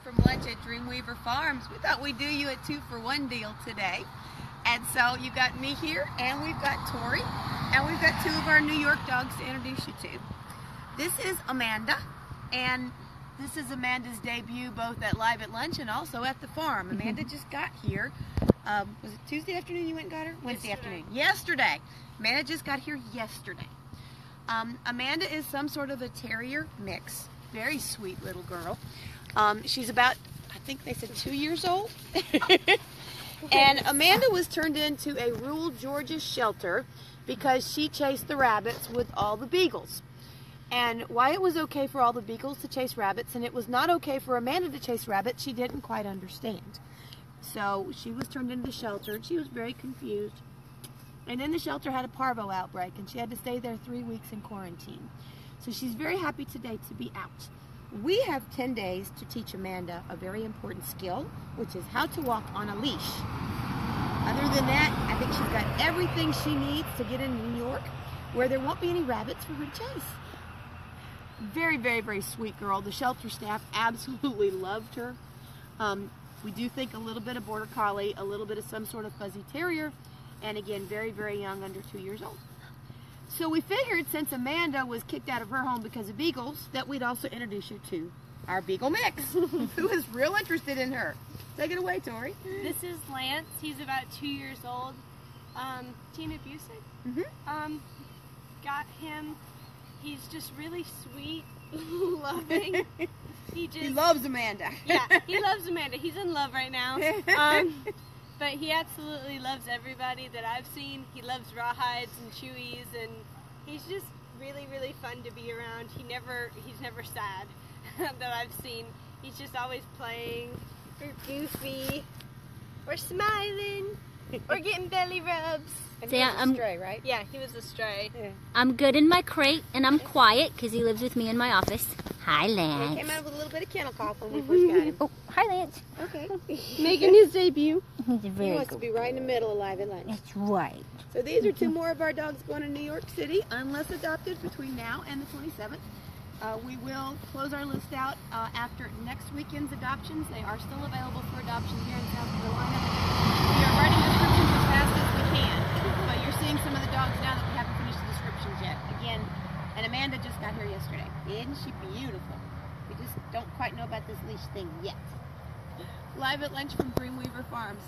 From lunch at Dreamweaver Farms. We thought we'd do you a two for one deal today. And so you've got me here, and we've got Tori, and we've got two of our New York dogs to introduce you to. This is Amanda, and this is Amanda's debut both at Live at Lunch and also at the farm. Amanda just got here. Um, was it Tuesday afternoon you went and got her? Wednesday Yesterday. afternoon. Yesterday. Amanda just got here yesterday. Um, Amanda is some sort of a terrier mix. Very sweet little girl. Um, she's about, I think they said two years old. and Amanda was turned into a rural Georgia shelter because she chased the rabbits with all the beagles. And why it was okay for all the beagles to chase rabbits and it was not okay for Amanda to chase rabbits, she didn't quite understand. So she was turned into the shelter and she was very confused. And then the shelter had a parvo outbreak and she had to stay there three weeks in quarantine. So she's very happy today to be out. We have 10 days to teach Amanda a very important skill, which is how to walk on a leash. Other than that, I think she's got everything she needs to get in New York where there won't be any rabbits for her to chase. Very, very, very sweet girl. The shelter staff absolutely loved her. Um, we do think a little bit of Border Collie, a little bit of some sort of Fuzzy Terrier, and again, very, very young, under two years old. So we figured since Amanda was kicked out of her home because of beagles, that we'd also introduce you to our beagle mix, who is real interested in her. Take it away, Tori. This is Lance. He's about two years old. Um, Tina Busick. Mhm. Um, got him. He's just really sweet, loving. He just He loves Amanda. yeah, he loves Amanda. He's in love right now. Um, but he absolutely loves everybody that I've seen. He loves rawhides and chewies, and he's just really, really fun to be around. He never, he's never sad that I've seen. He's just always playing, or goofy, or smiling, or getting belly rubs. And See, he was a I'm- stray, right? Yeah, he was a stray. I'm good in my crate and I'm quiet because he lives with me in my office. Hi, He Lance. came out with a little bit of kennel cough when we first got him. Oh, hi, Lance. Okay. Making his debut. He's a He very wants to be right in the middle alive live at lunch. That's right. So these are two more of our dogs going to New York City, unless adopted between now and the 27th. Uh, we will close our list out uh, after next weekend's adoptions. They are still available for adoption here in South Carolina. We are writing descriptions as fast as we can, but you're seeing some of the dogs now that we haven't finished the descriptions yet. Again, and Amanda just got here yesterday. Isn't she beautiful? We just don't quite know about this leash thing yet. Live at lunch from Dreamweaver Farms.